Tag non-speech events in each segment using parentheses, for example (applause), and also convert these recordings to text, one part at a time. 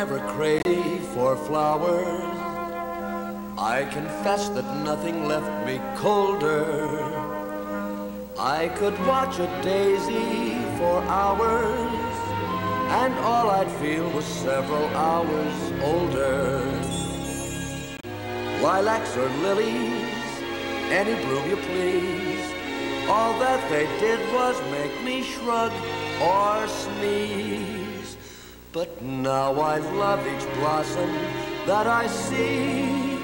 Never crazy for flowers. I confess that nothing left me colder. I could watch a daisy for hours, and all I'd feel was several hours older. Lilacs or lilies, any bloom you please. All that they did was make me shrug or sneeze. But now I love each blossom that I see.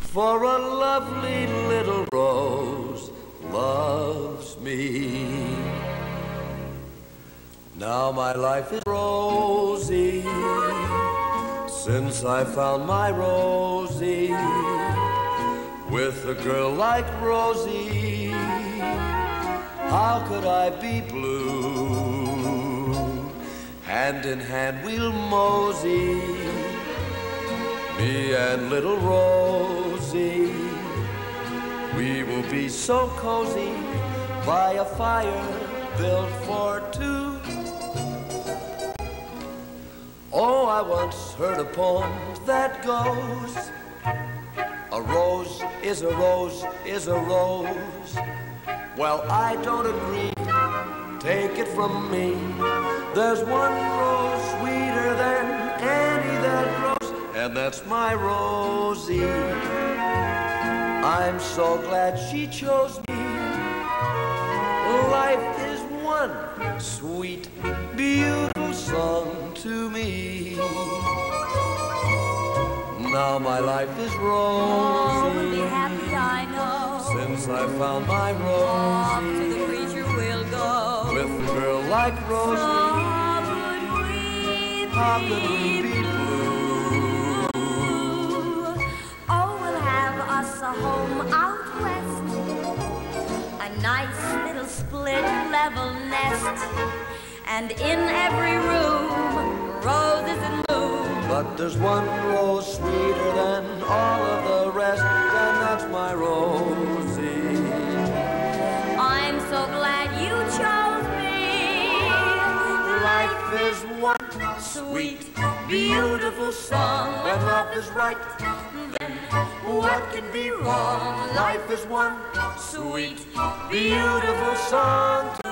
For a lovely little rose loves me. Now my life is rosy since I found my Rosie with a girl like Rosie. How could I be blue? Hand in hand we'll mosey, me and little Rosie. We will be so cozy by a fire built for two. Oh, I once heard a poem that goes A rose is a rose is a rose. Well, I don't agree. Take it from me. There's one rose sweeter than any that grows, and that's my Rosie. I'm so glad she chose me. Life is one sweet, beautiful song to me. Now my life is rosy. Oh, we'll be happy, I know. since I found my Off to the preacher we'll go. With a girl like Rosie, we how could we be blue? Oh, we'll have us a home out west. A nice little split level nest. And in every room, roses in bloom. But there's one rose sweeter than all of the rest, and that's my Rosie. Sweet, beautiful song. When love is right, then what can be wrong? Life is one sweet, beautiful song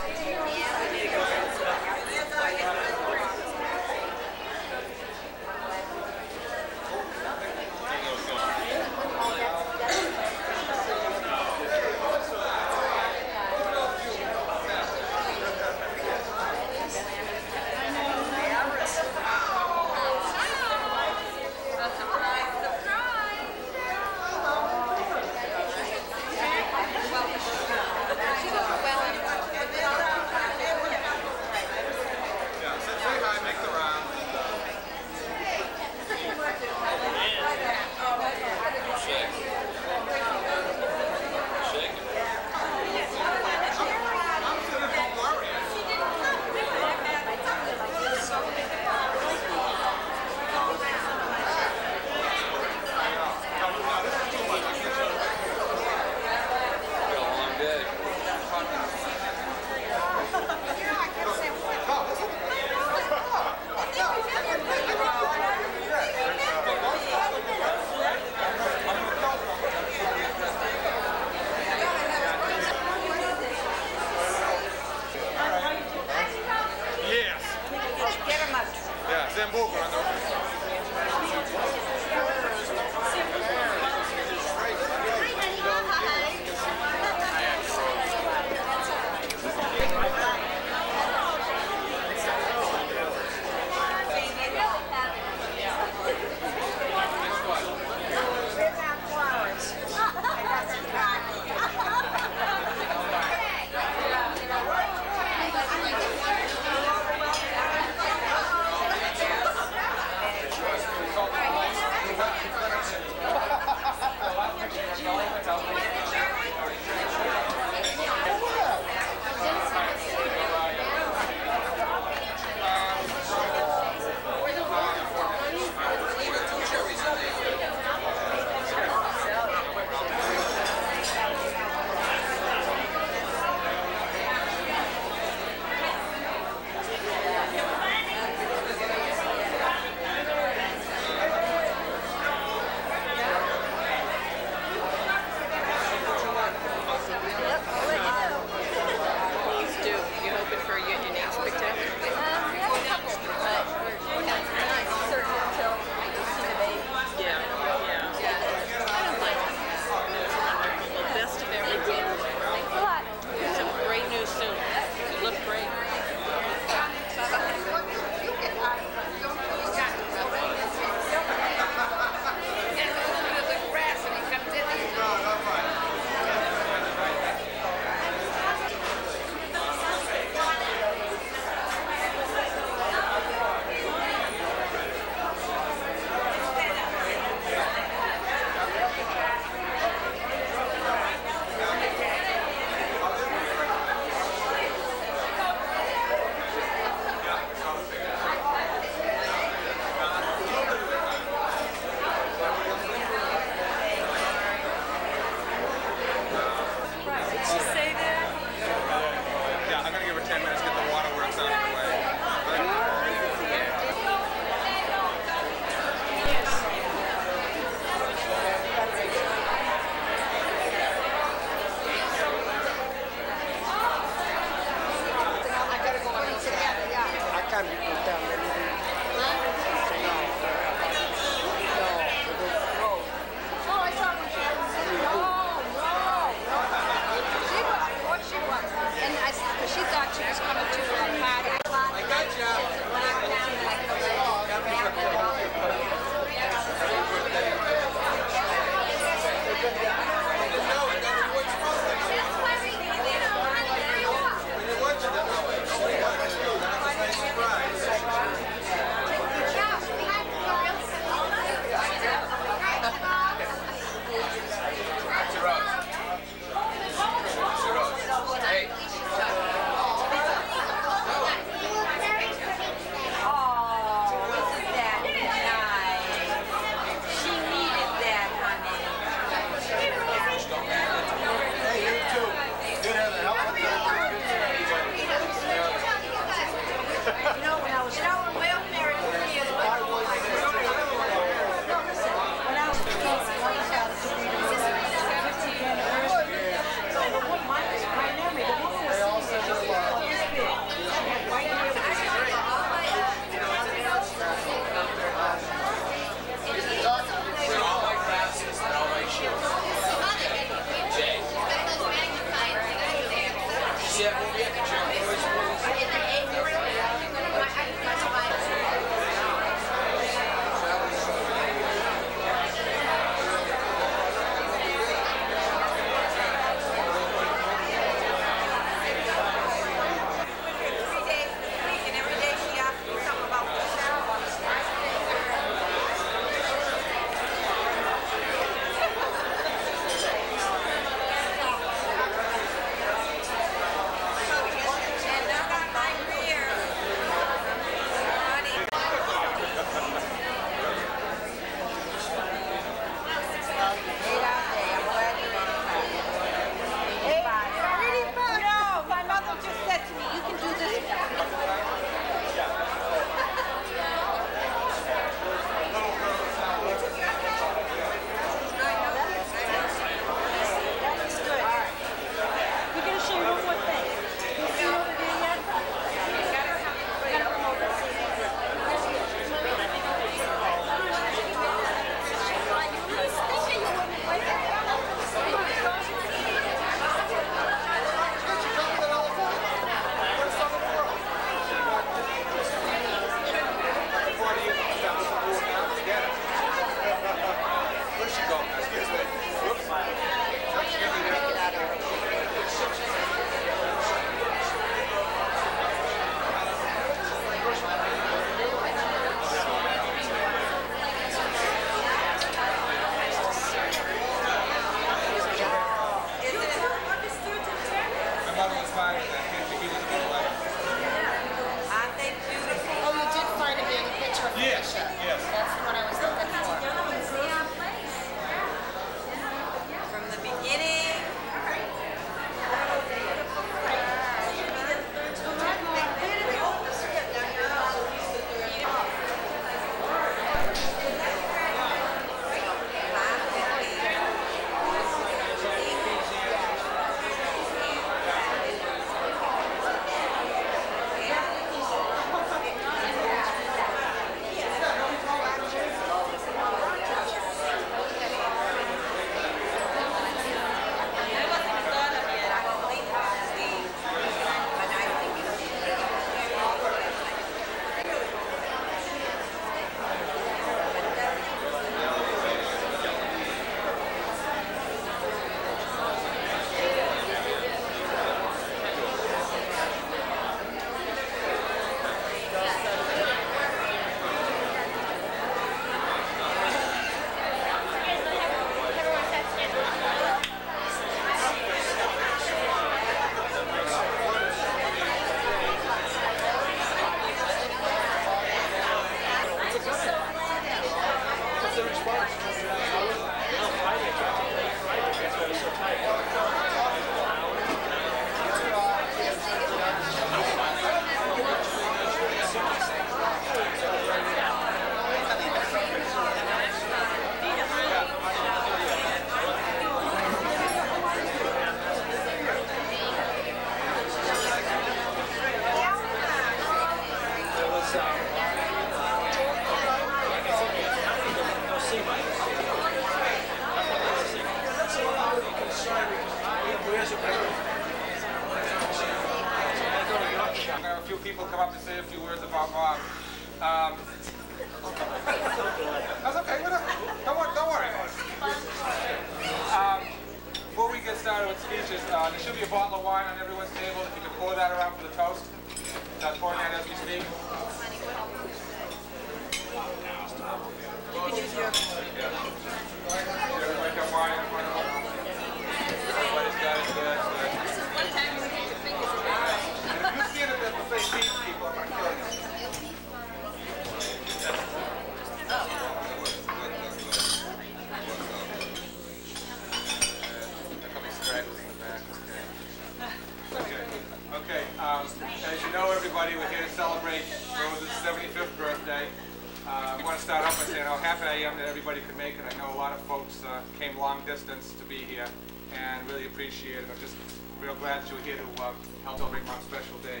how happy I am that everybody could make it. I know a lot of folks uh, came long distance to be here and really appreciate it. I'm just real glad that you were here to uh, help celebrate Mom's special day.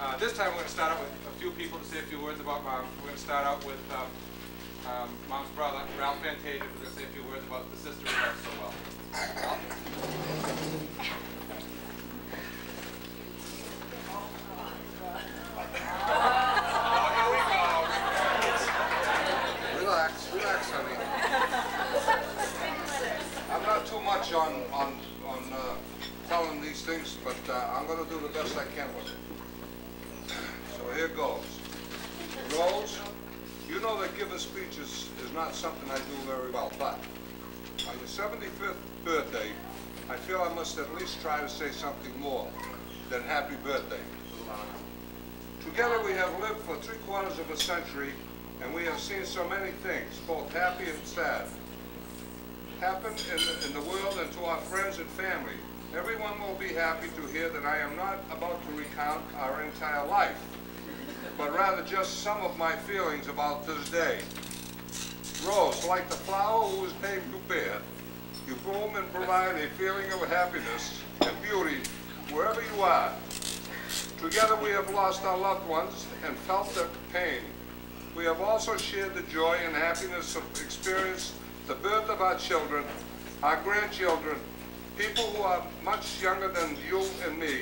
Uh, this time we're going to start out with a few people to say a few words about Mom. We're going to start out with um, um, Mom's brother, Ralph Fantasia, who's going to say a few words about the sister he loves so well. Relax, (laughs) much on on on uh, telling these things, but uh, I'm going to do the best I can with it. So here goes. Rose, you know that giving speeches is not something I do very well, but on your 75th birthday, I feel I must at least try to say something more than happy birthday. Together we have lived for three quarters of a century, and we have seen so many things, both happy and sad, happen in the, in the world and to our friends and family. Everyone will be happy to hear that I am not about to recount our entire life, but rather just some of my feelings about this day. Rose, like the flower who is named to bear, you bloom and provide a feeling of happiness and beauty wherever you are. Together we have lost our loved ones and felt their pain. We have also shared the joy and happiness of experience the birth of our children, our grandchildren, people who are much younger than you and me,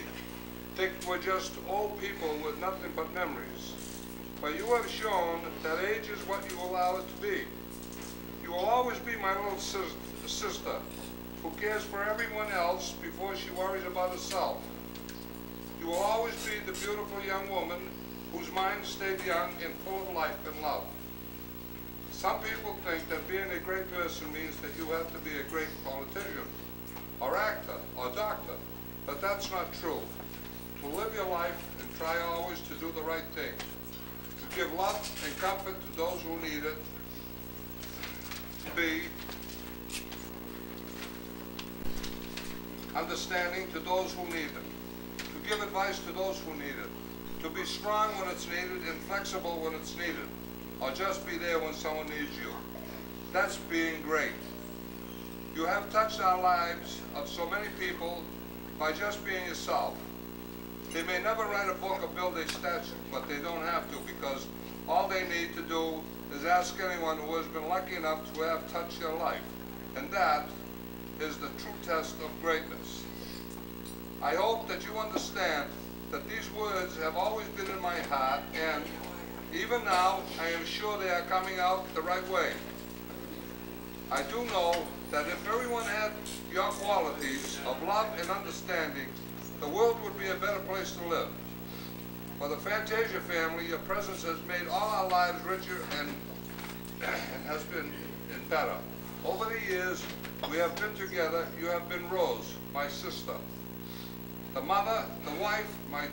think we're just old people with nothing but memories. But you have shown that age is what you allow it to be. You will always be my little sis sister, who cares for everyone else before she worries about herself. You will always be the beautiful young woman whose mind stayed young and full of life and love. Some people think that being a great person means that you have to be a great politician, or actor, or doctor, but that's not true. To live your life and try always to do the right thing. To give love and comfort to those who need it. to be understanding to those who need it. To give advice to those who need it. To be strong when it's needed and flexible when it's needed. Or just be there when someone needs you. That's being great. You have touched our lives of so many people by just being yourself. They may never write a book or build a statue, but they don't have to because all they need to do is ask anyone who has been lucky enough to have touched your life. And that is the true test of greatness. I hope that you understand that these words have always been in my heart and even now I am sure they are coming out the right way. I do know that if everyone had your qualities of love and understanding, the world would be a better place to live. For the Fantasia family, your presence has made all our lives richer and, (clears throat) and has been and better. Over the years, we have been together. You have been Rose, my sister. The mother, the wife, my,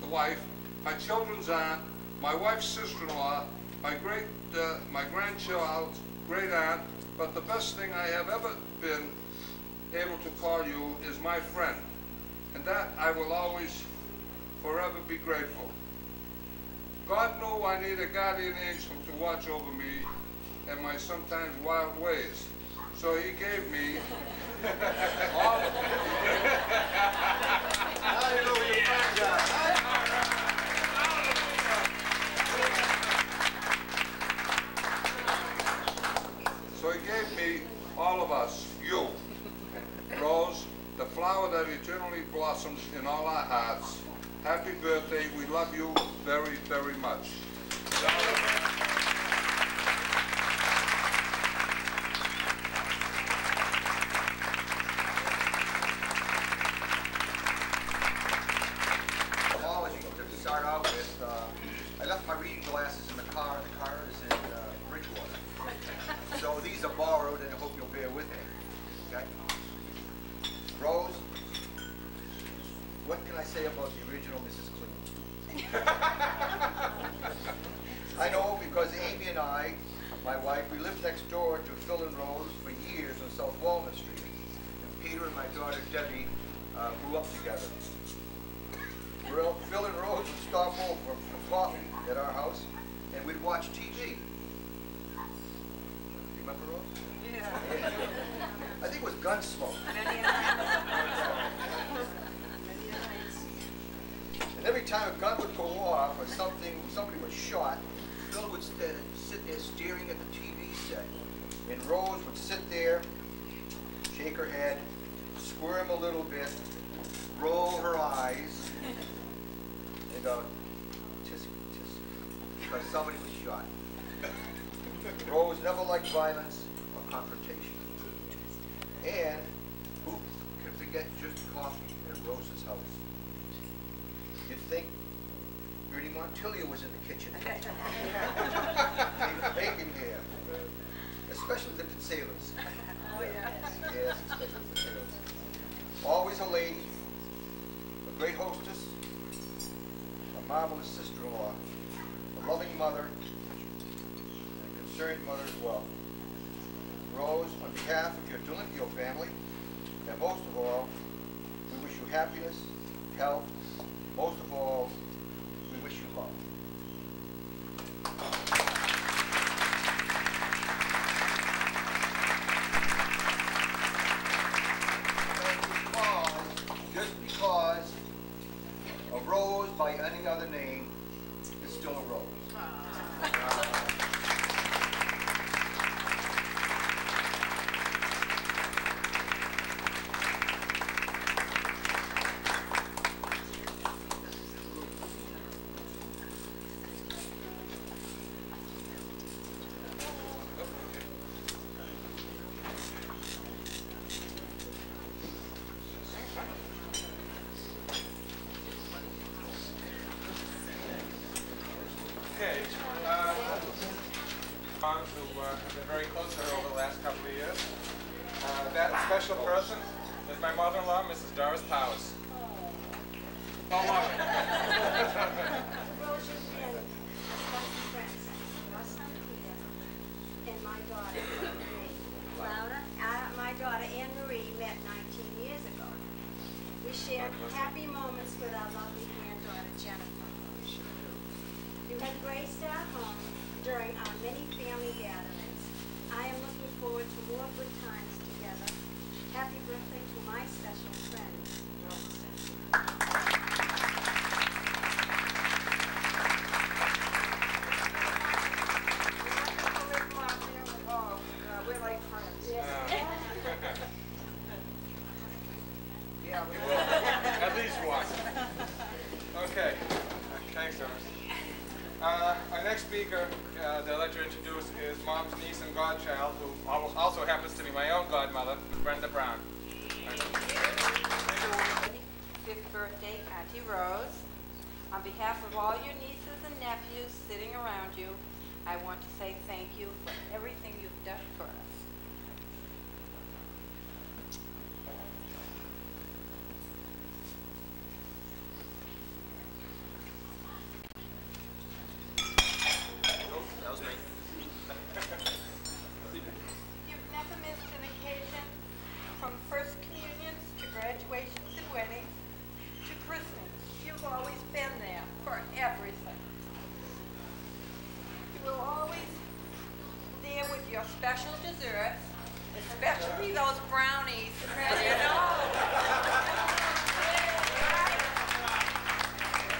the wife, my children's aunt, my wife's sister-in-law, my great, uh, my grandchild's great aunt, but the best thing I have ever been able to call you is my friend. And that I will always forever be grateful. God knew I need a guardian angel to watch over me and my sometimes wild ways. So he gave me (laughs) all So all of us, you, Rose, the flower that eternally blossoms in all our hearts. Happy birthday. We love you very, very much. And Rose would sit there, shake her head, squirm a little bit, roll her eyes, and uh, go, tisk, tisk, because somebody was shot. Rose never liked violence or confrontation. And who can forget just coffee at Rose's house? You'd think Bernie Montilla was in the kitchen. (laughs) Leave bacon there. Especially the sailors. (laughs) Oh, yes. Yes, especially the sailors. Always a lady, a great hostess, a marvelous sister-in-law, a loving mother, and a concerned mother as well. Rose, on behalf of your D'Olimpio family, and most of all, we wish you happiness, health, who have been very close to her over the last couple of years. Uh, that special person is my mother-in-law, Mrs. Doris Powers. Oh, Marvin. Rosa Lynn, Cousin Francis, (laughs) your son Peter, and my daughter Anne Marie. Laura, uh, my daughter Anne Marie met 19 years ago. We shared happy moments with our lovely granddaughter Jennifer. You have graced our home during our many family gatherings. I am looking forward to more good times together. Happy birthday to my special I want to say thank you for everything you've done for us. That was me. You've never missed an occasion, from first communions to graduations and weddings to christenings. You've always been there for everything. You were always there with your special desserts, especially those brownies. You know.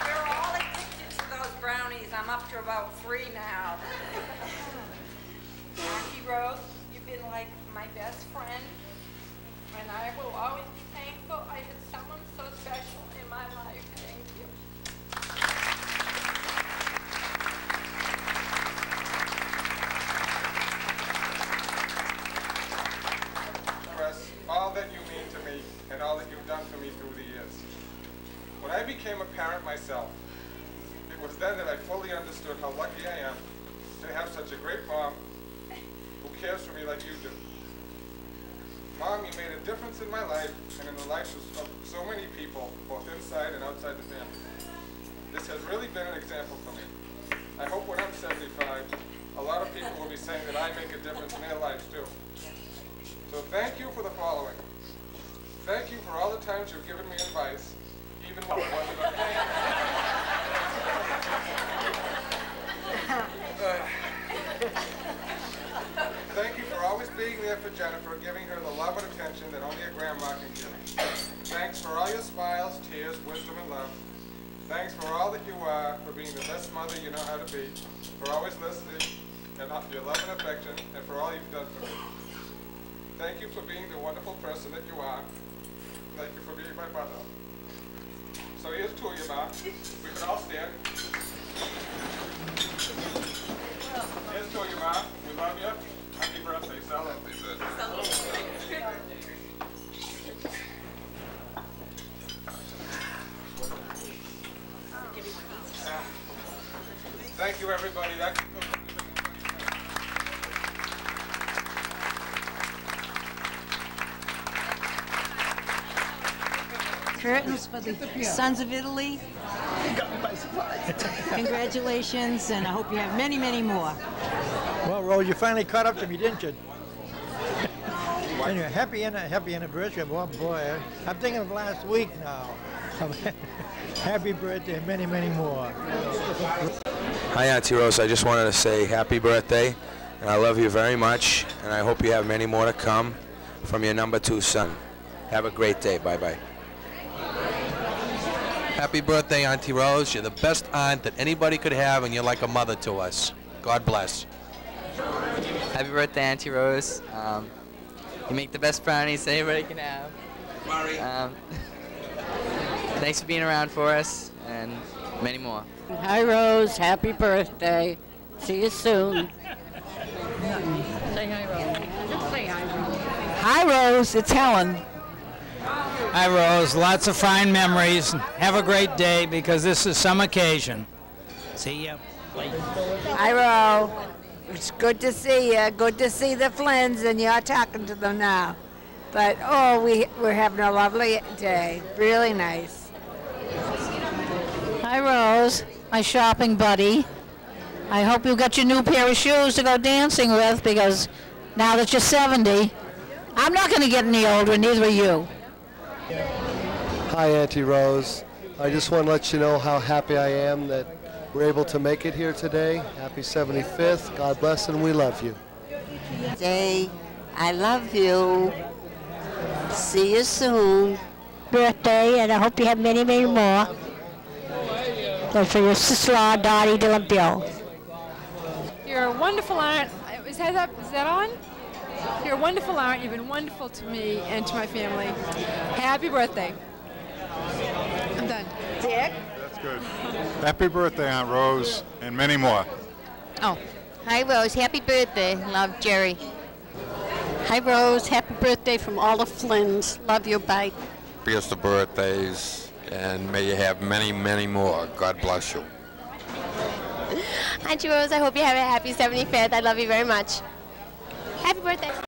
We're all addicted to those brownies. I'm up to about three now. Auntie Rose, you've been like my best friend, and I will always be thankful I had someone so special in my life. And all that you've done for me through the years. When I became a parent myself, it was then that I fully understood how lucky I am to have such a great mom who cares for me like you do. Mom, you made a difference in my life and in the lives of so many people, both inside and outside the family. This has really been an example for me. I hope when I'm 75, a lot of people will be saying that I make a difference in their lives too. So thank you for the following. Thank you for all the times you've given me advice, even when it wasn't okay. Thank you for always being there for Jennifer, giving her the love and attention that only a grandma can give. Thanks for all your smiles, tears, wisdom, and love. Thanks for all that you are, for being the best mother you know how to be, for always listening, and for your love and affection, and for all you've done for me. Thank you for being the wonderful person that you are. Thank you for being my brother. So here's to you, Ma. We can all stand. Here's to you, Ma. We love you. Curtains for the Sons of Italy. Congratulations, and I hope you have many, many more. Well, Rose, you finally caught up to me, didn't you? anyway, happy an- happy anniversary, boy. boy I'm thinking of last week now. (laughs) happy birthday, many, many more. Hi, Auntie Rose. I just wanted to say happy birthday, and I love you very much, and I hope you have many more to come from your number two son. Have a great day. Bye bye. Happy birthday, Auntie Rose. You're the best aunt that anybody could have, and you're like a mother to us. God bless. Happy birthday, Auntie Rose. Um, you make the best brownies anybody can have. Um, (laughs) thanks for being around for us, and many more. Hi, Rose. Happy birthday. See you soon. (laughs) Say hi, Rose. Just say hi, Rose. Hi, Rose. It's Helen. Hi, Rose. Lots of fine memories. Have a great day because this is some occasion. See ya. Hi, Ro. It's good to see you. Good to see the Flynns, and you're talking to them now. But oh, we we're having a lovely day. Really nice. Hi, Rose, my shopping buddy. I hope you got your new pair of shoes to go dancing with because now that you're 70, I'm not going to get any older, neither are you. Hi, Auntie Rose. I just want to let you know how happy I am that we're able to make it here today. Happy 75th. God bless and we love you. Say, I love you. See you soon. Birthday, and I hope you have many, many more. And for your sister-in-law, Dottie Dylan Bill. You're a wonderful aunt. Is that, up- is that on? You're a wonderful aunt. You've been wonderful to me and to my family. Happy birthday. I'm done. Dick? That's good. Happy birthday, Aunt Rose, and many more. Oh, hi Rose, happy birthday. Love Jerry. Hi Rose, happy birthday from all the Flynns. Love you, bye. happiest of birthdays, and may you have many, many more. God bless you. (laughs) Auntie Rose, I hope you have a happy 75th. I love you very much. Happy birthday.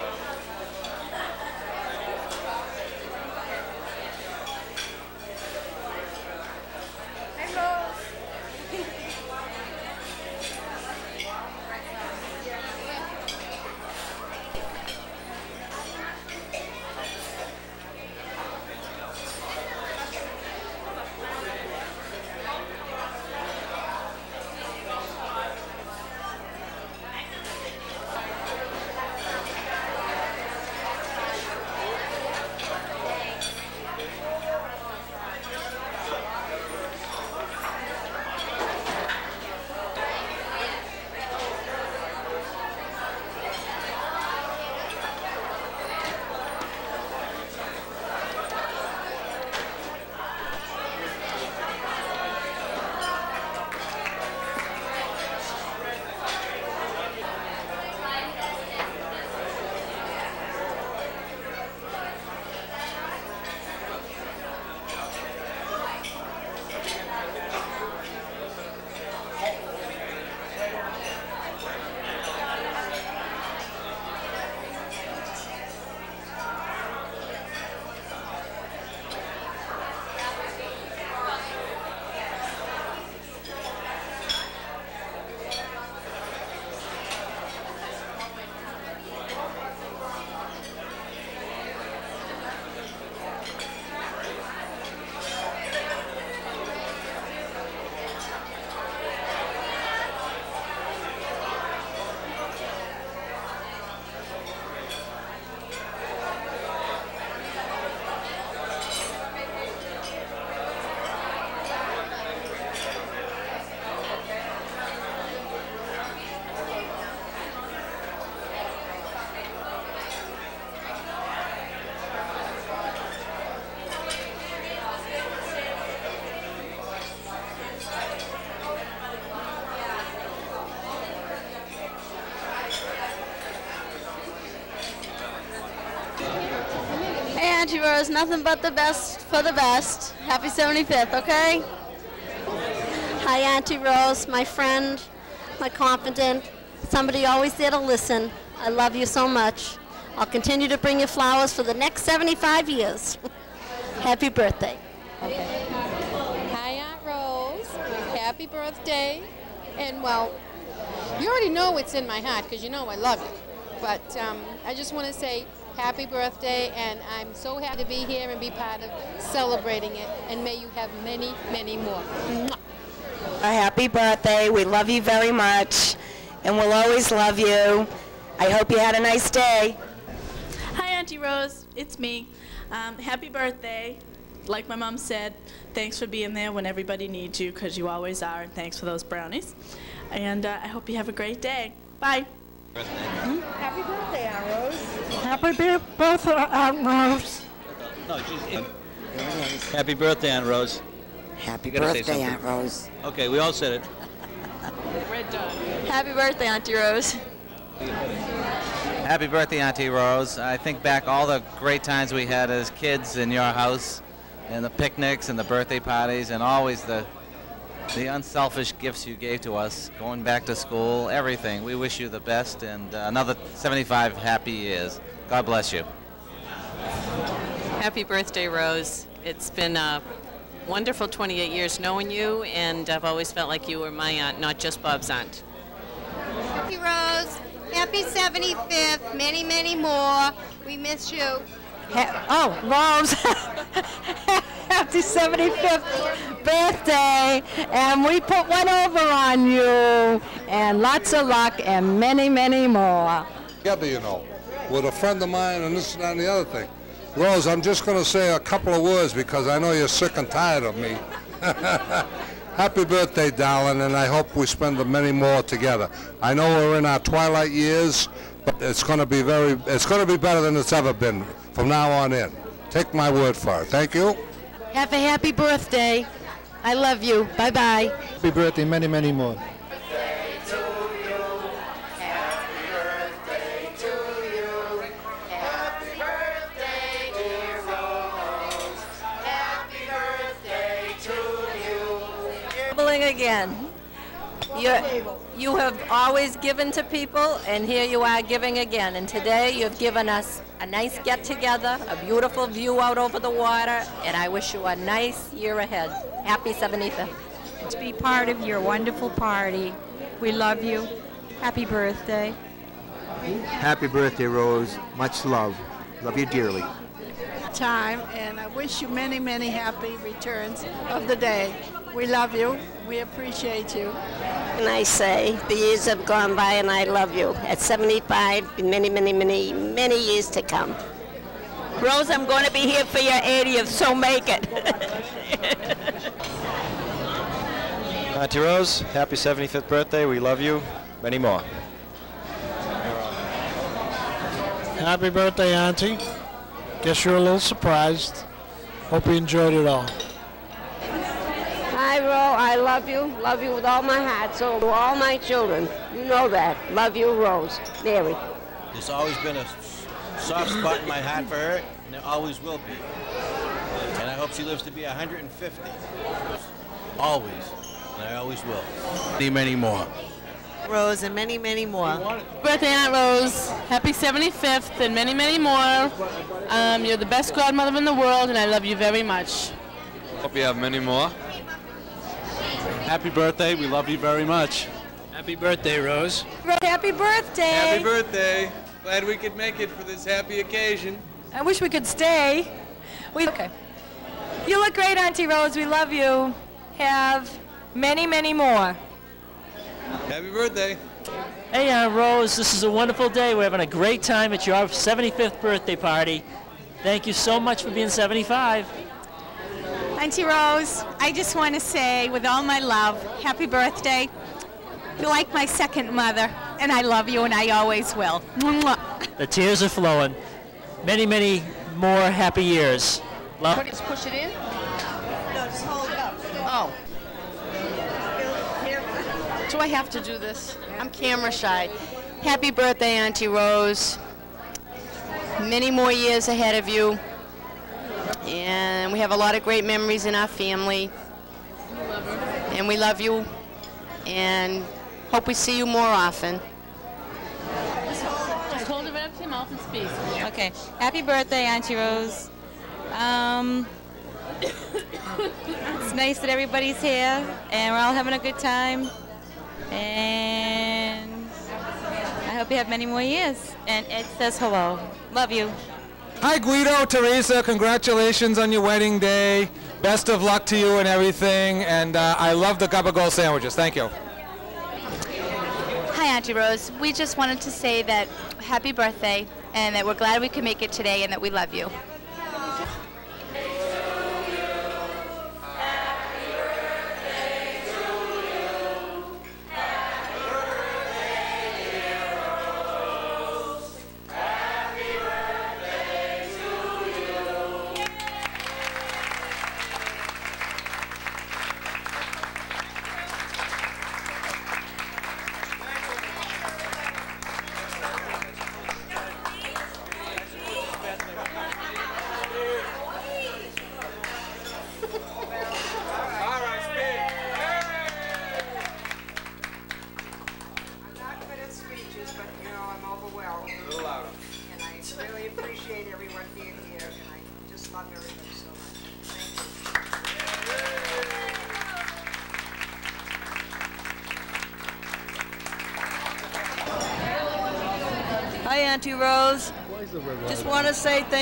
Hey nothing but the best for the best. Happy 75th, okay? Hi, Auntie Rose, my friend, my confidant, somebody always there to listen. I love you so much. I'll continue to bring you flowers for the next 75 years. (laughs) Happy birthday. Okay. Hi, Aunt Rose. Happy birthday. And well, you already know what's in my heart because you know I love you. But um, I just want to say happy birthday, and I'm so happy to be here and be part of celebrating it. And may you have many, many more. A happy birthday. We love you very much, and we'll always love you. I hope you had a nice day. Hi, Auntie Rose. It's me. Um, happy birthday. Like my mom said, thanks for being there when everybody needs you, because you always are, and thanks for those brownies. And uh, I hope you have a great day. Bye. Happy birthday, Aunt Rose. Happy birthday, Aunt Rose. No, she's Happy birthday, Aunt Rose. Happy You gotta say birthday. Aunt Rose. Okay, we all said it. Red dog. Happy birthday, Auntie Rose. Happy birthday, Auntie Rose. I think back all the great times we had as kids in your house, and the picnics and the birthday parties, and always the the unselfish gifts you gave to us, going back to school, everything. We wish you the best and uh, another 75 happy years. God bless you. Happy birthday, Rose. It's been a wonderful 28 years knowing you, and I've always felt like you were my aunt, not just Bob's aunt. Happy Rose. Happy 75th. Many, many more. We miss you. Oh, Rose, (laughs) happy 75th birthday, and we put one over on you, and lots of luck, and many, many more. together, you know, with a friend of mine and this and the other thing. Rose, I'm just going to say a couple of words because I know you're sick and tired of me. (laughs) Happy birthday, darling, and I hope we spend many more together. I know we're in our twilight years, but it's going to be very, it's going to be better than it's ever been from now on in. Take my word for it. Thank you. Have a happy birthday. I love you. Bye bye. Happy birthday, many, many more. Doubling again. You, you have always given to people, and here you are giving again. And today you've given us a nice get together, a beautiful view out over the water, and I wish you a nice year ahead. Happy 75th. To be part of your wonderful party. We love you. Happy birthday. Happy birthday, Rose. Much love. Love you dearly. time, and I wish you many, many happy returns of the day. We love you. We appreciate you. And I say, the years have gone by and I love you. At 75, many, many, many, many years to come. Rose, I'm going to be here for your 80th, so make it. (laughs) Auntie Rose, happy 75th birthday. We love you. Many more. Happy birthday, Auntie. Guess you're a little surprised. Hope you enjoyed it all. Hi, Ro. I love you. Love you with all my heart. So to all my children, you know that. Love you, Rose. Mary. There's always been a soft spot in my heart for her, and there always will be. And I hope she lives to be 150. Always. And I always will. Many, many more. Rose, and many, many more. Birthday, Aunt Rose. Happy 75th and many, many more. Um, you're the best godmother in the world, and I love you very much. Hope you have many more. Happy birthday. We love you very much. Happy birthday, Rose. Happy birthday. Happy birthday. Glad we could make it for this happy occasion. I wish we could stay. We okay. You look great, Auntie Rose. We love you. Have many, many more. Happy birthday. Hey, uh, Rose, this is a wonderful day. We're having a great time at your 75th birthday party. Thank you so much for being 75. Auntie Rose, I just want to say, with all my love, happy birthday. You're like my second mother, and I love you, and I always will. The tears are flowing. Many, many more happy years. Love. Just push it in. No, just hold it up. Oh. Do I have to do this? I'm camera shy. Happy birthday, Auntie Rose. Many more years ahead of you. And we have a lot of great memories in our family. And we love you. And hope we see you more often. Just hold it right up to your mouth and speak. Okay. Happy birthday, Auntie Rose. Um, it's nice that everybody's here and we're all having a good time. And I hope you have many more years. And Ed says hello. Love you. Hi, Guido, Teresa. Congratulations on your wedding day. Best of luck to you and everything. And uh, I love the Gabagol sandwiches. Thank you. Hi, Auntie Rose. We just wanted to say that happy birthday and that we're glad we could make it today and that we love you.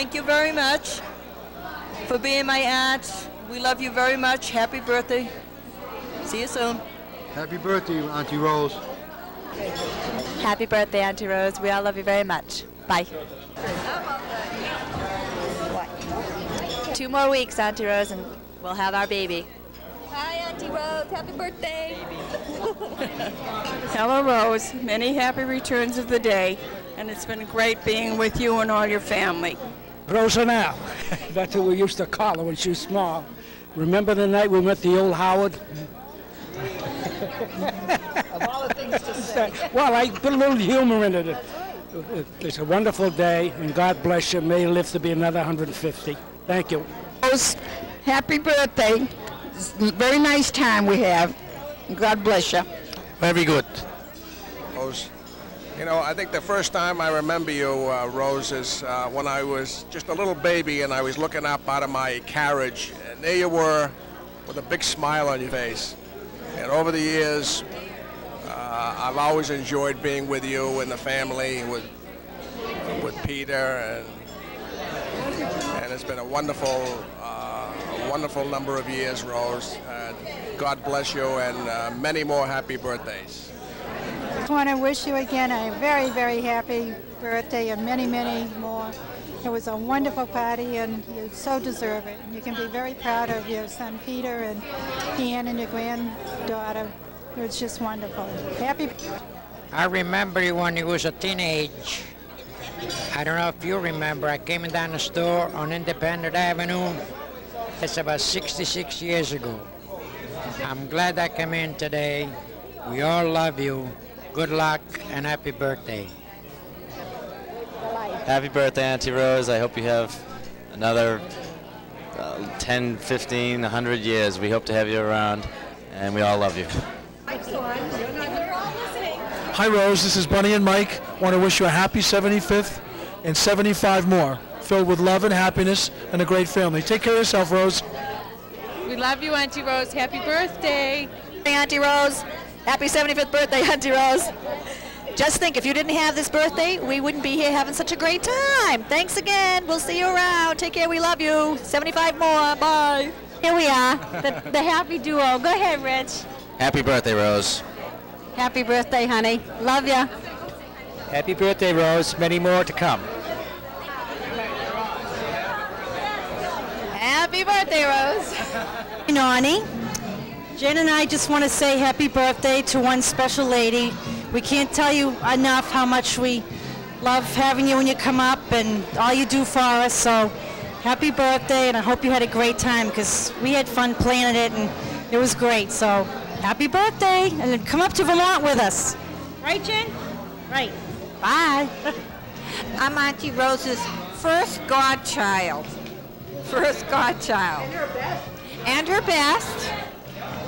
Thank you very much for being my aunt. We love you very much. Happy birthday. See you soon. Happy birthday, Auntie Rose. Happy birthday, Auntie Rose. We all love you very much. Bye. Two more weeks, Auntie Rose, and we'll have our baby. Hi, Auntie Rose. Happy birthday. (laughs) Hello, Rose. Many happy returns of the day, and it's been great being with you and all your family. Rosanelle. (laughs) That's what we used to call her when she was small. Remember the night we met the old Howard? Of all the things to say. (laughs) well, I put a little humor in it. It's a wonderful day, and God bless you. May you live to be another 150. Thank you. Rose, happy birthday. It's a very nice time we have. God bless you. Very good. Rose, you know, I think the first time I remember you, uh, Rose, is uh, when I was just a little baby and I was looking up out of my carriage, and there you were with a big smile on your face. And over the years, uh, I've always enjoyed being with you and the family, with with Peter, and and it's been a wonderful, uh, a wonderful number of years, Rose. God bless you, and uh, many more happy birthdays. I just want to wish you again a very, very happy birthday and many, many more. It was a wonderful party and you so deserve it. You can be very proud of your son Peter and Ian and your granddaughter. It was just wonderful. Happy I remember you when you was a teenage. I don't know if you remember, I came in down the store on Independent Avenue. It's about 66 years ago. I'm glad I came in today. We all love you. Good luck and happy birthday. Happy birthday, Auntie Rose. I hope you have another uh, 10, 15, 100 years. We hope to have you around, and we all love you. Hi, Rose. This is Bunny and Mike. Want to wish you a happy 75th and 75 more, filled with love and happiness and a great family. Take care of yourself, Rose. We love you, Auntie Rose. Happy birthday. Hey, Auntie Rose. Happy 75th birthday, Auntie Rose. Just think, if you didn't have this birthday, we wouldn't be here having such a great time. Thanks again. We'll see you around. Take care. We love you. 75 more. Bye. Here we are, the, the happy duo. Go ahead, Rich. Happy birthday, Rose. Happy birthday, honey. Love ya. Happy birthday, Rose. Many more to come. Happy birthday, Rose. Nani. Jen and I just want to say happy birthday to one special lady. We can't tell you enough how much we love having you when you come up and all you do for us. So happy birthday, and I hope you had a great time because we had fun planning it and it was great. So happy birthday, and come up to Vermont with us. Right, Jen? Right. Bye. (laughs) I'm Auntie Rose's first godchild. First godchild. And her best. And her best.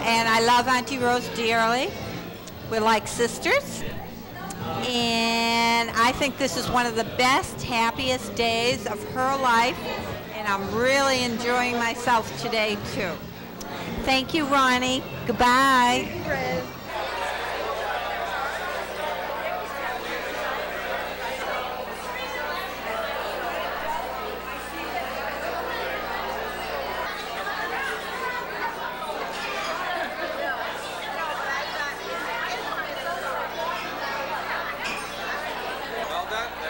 And I love Auntie Rose dearly. We're like sisters. And I think this is one of the best, happiest days of her life. And I'm really enjoying myself today, too. Thank you, Ronnie. Goodbye. that.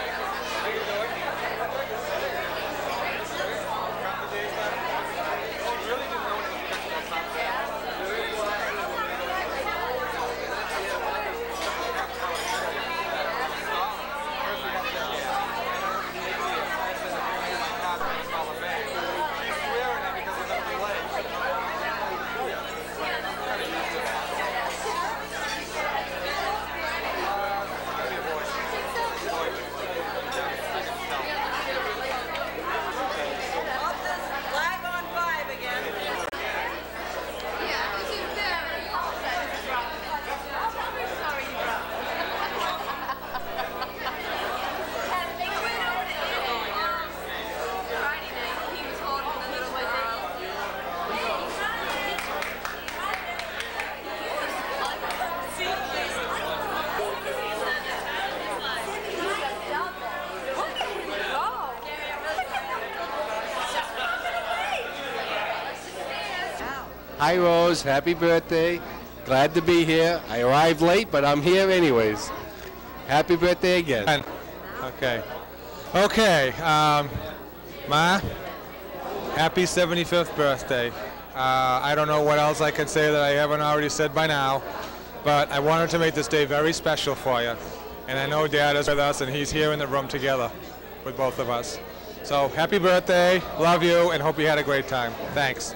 Hi, Rose. Happy birthday. Glad to be here. I arrived late, but I'm here anyways. Happy birthday again. Okay. Okay. Um, Ma, happy 75th birthday. Uh, I don't know what else I could say that I haven't already said by now, but I wanted to make this day very special for you. And I know Dad is with us, and he's here in the room together with both of us. So happy birthday, love you, and hope you had a great time. Thanks.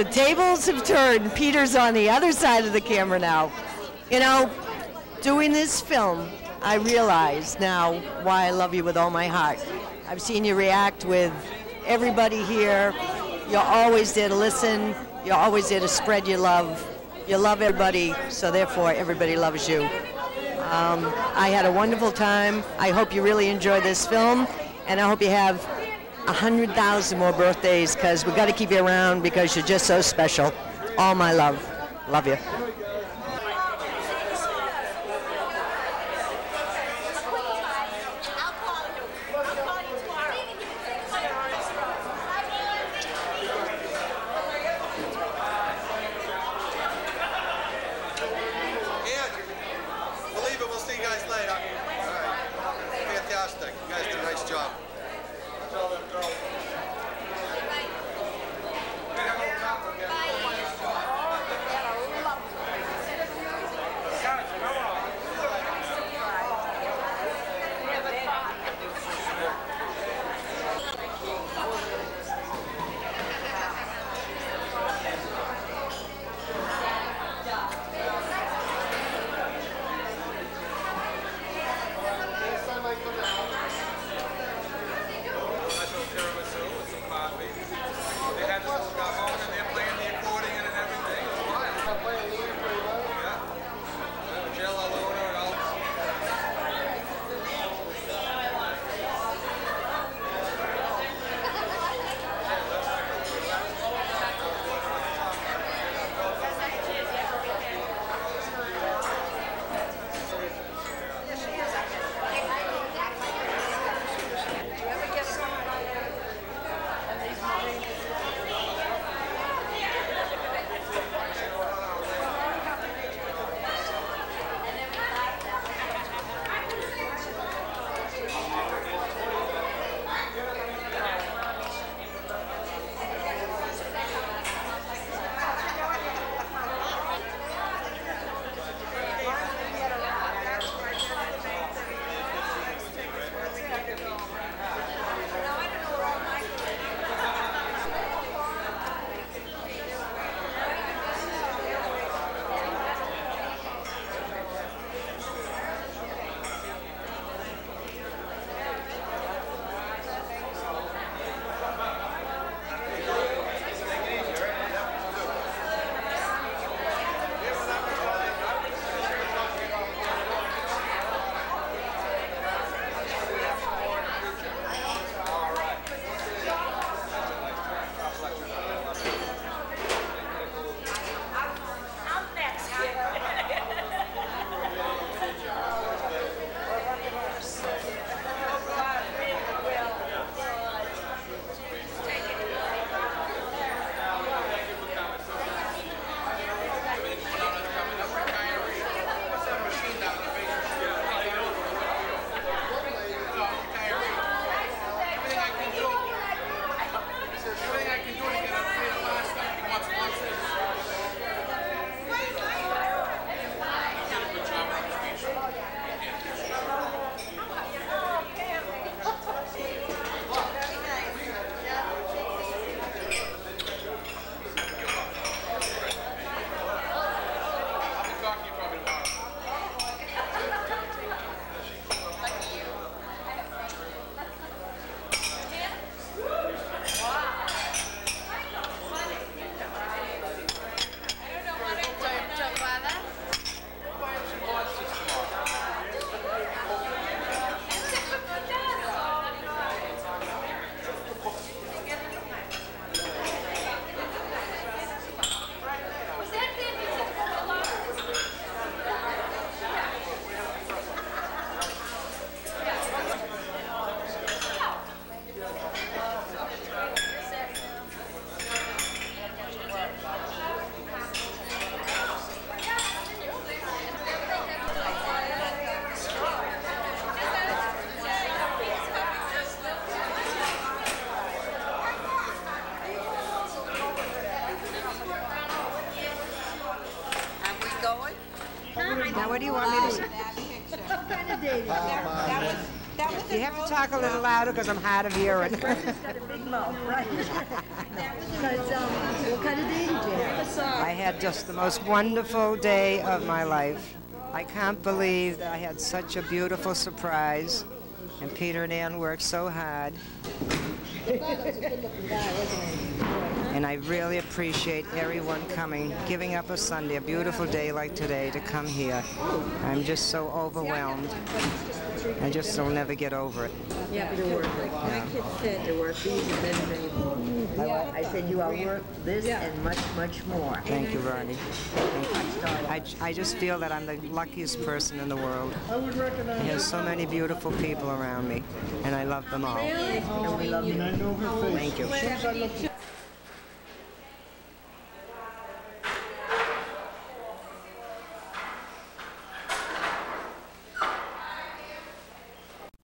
The tables have turned. Peter's on the other side of the camera now. You know, doing this film, I realize now why I love you with all my heart. I've seen you react with everybody here. You're always there to listen. You're always there to spread your love. You love everybody, so therefore everybody loves you. Um, I had a wonderful time. I hope you really enjoy this film, and I hope you have a hundred thousand more birthdays because we've got to keep you around because you're just so special. All my love. Love you. Talk a little louder because I'm hard of hearing. got a big mouth, right? Because, um, what kind of day did you have? I had just the most wonderful day of my life. I can't believe that I had such a beautiful surprise, and Peter and Ann worked so hard. And I really appreciate everyone coming, giving up a Sunday, a beautiful day like today, to come here. I'm just so overwhelmed. I just will never get over it. Yeah, you're worth it. My kids said you're worth these and many, many more. I, I said you are worth this and much, much more. Thank you, Bernie. I, I just feel that I'm the luckiest person in the world. I would recognize There's so many beautiful people around me, and I love them all. And we love you. I know her face. Thank you.